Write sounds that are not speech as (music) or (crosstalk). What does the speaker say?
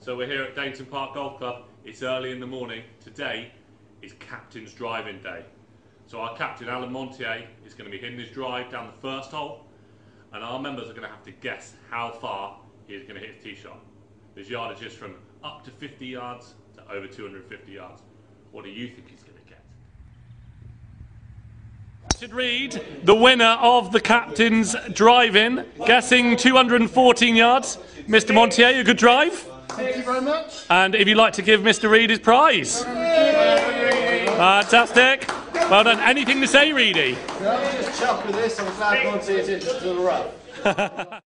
So we're here at Dainton Park Golf Club. It's early in the morning. Today is Captain's Driving Day. So our captain, Alan Montier, is going to be hitting his drive down the first hole. And our members are going to have to guess how far he is going to hit his tee shot. His yardage is from up to 50 yards to over 250 yards. What do you think he's going to get? Richard Read, the winner of the captain's drive-in, guessing 214 yards. Mr. Montier, a good drive. Thank you very much. And if you'd like to give Mr. Read his prize. Fantastic. Well done. Anything to say, Reedy? No, just chuck with this. I'm glad Monty is into the rough. (laughs)